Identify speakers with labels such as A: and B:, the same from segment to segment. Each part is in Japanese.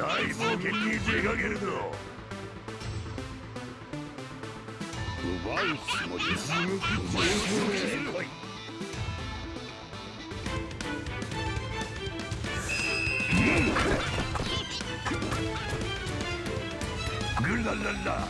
A: 大冒険に出かけるぞ。奪うつもりだ。グラララ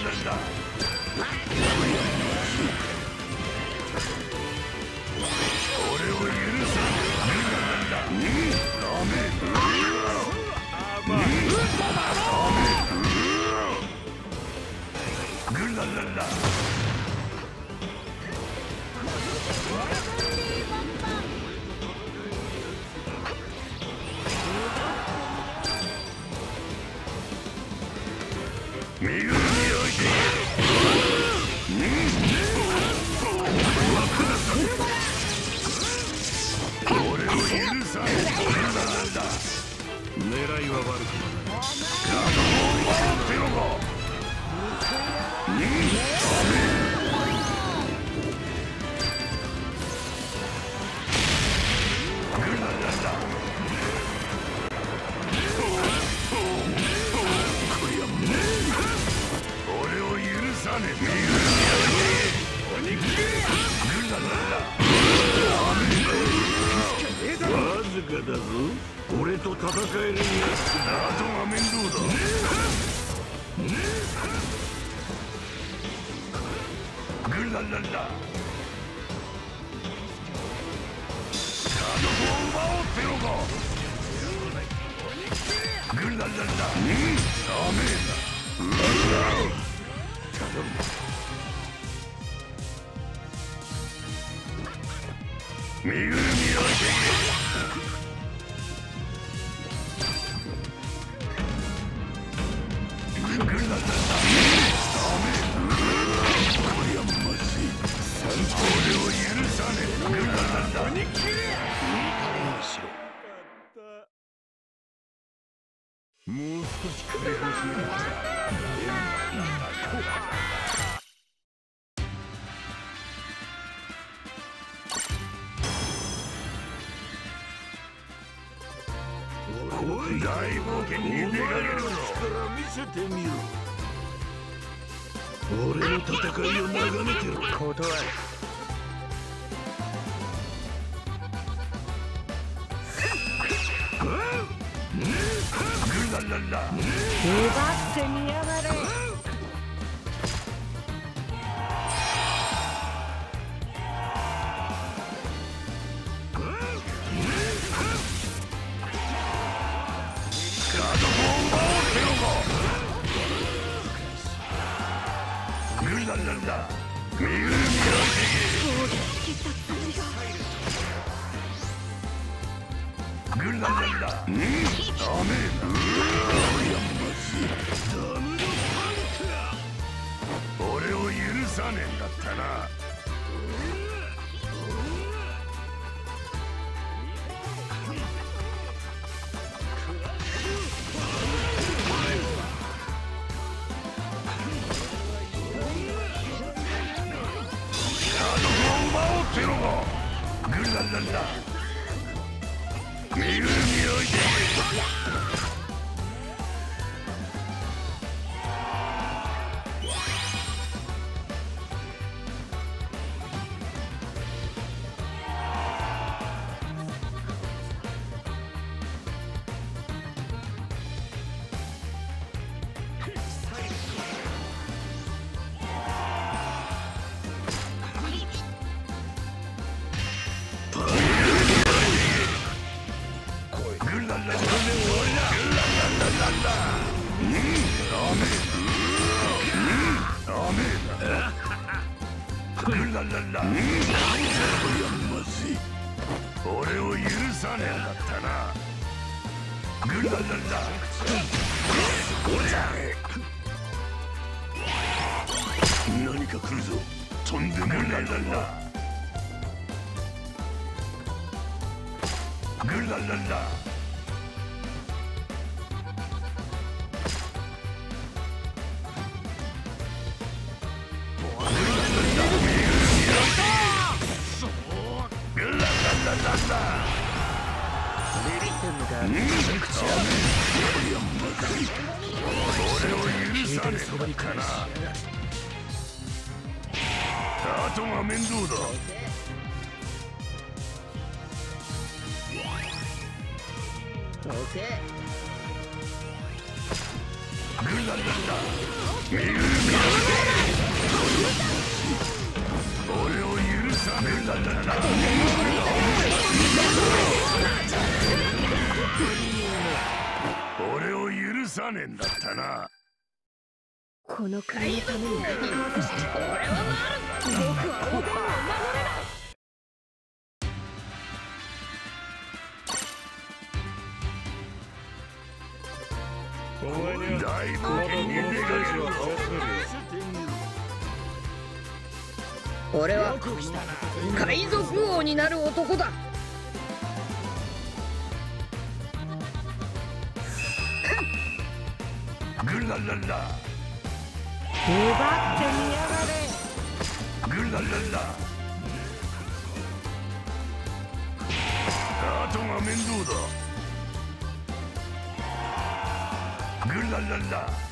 A: しました俺を許さダメダメグラララ
B: 見
A: る
B: 狙いは悪くない。
A: ガードをずかだぞ。俺と戦えるやつなどが面倒だ、グラララグラララダメだ。大冒険に出かけるの見せてみろ俺の戦いを眺めてる。
B: 断る
C: 奪っ。てみやが
B: れ
A: な
B: んだ。
A: 俺を許さねえんだったな。surrender. 7年だったな。なんだ何か来るぞ。とんでもないなんだ軍団なんだ
B: 俺を許
A: さねえかな後が面倒だ
B: オッケグラララ見る見る
A: 俺を許さねえラララ俺を許さねえんだったな。
B: この国のために俺は僕は王国を守れないお
A: 前には大冒険に出かける。ぞ
B: 俺は海賊王になる男だラララ。奪っ
C: てみやがれグララ
A: ラ。後が面倒だ。グラララ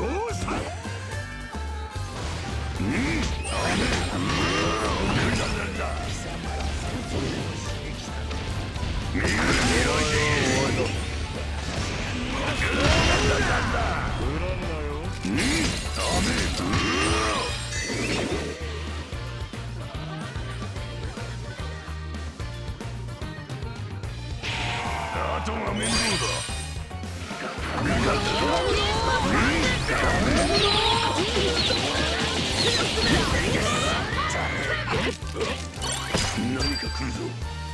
B: こう
A: 来るぞ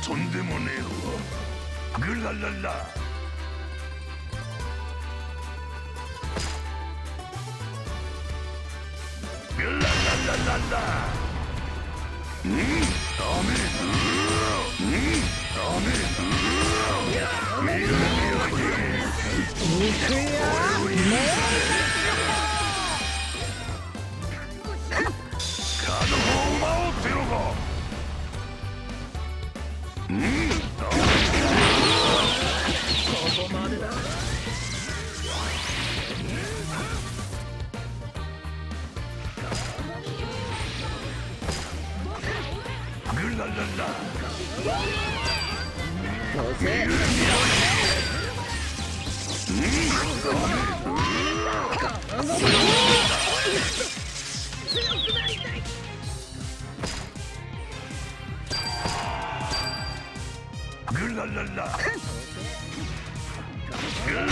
A: とんでもねえわ。グラララグラララララうん？ダメうん？ダメうん
B: グラララどうせ強くなりたいグラララもう少しくれる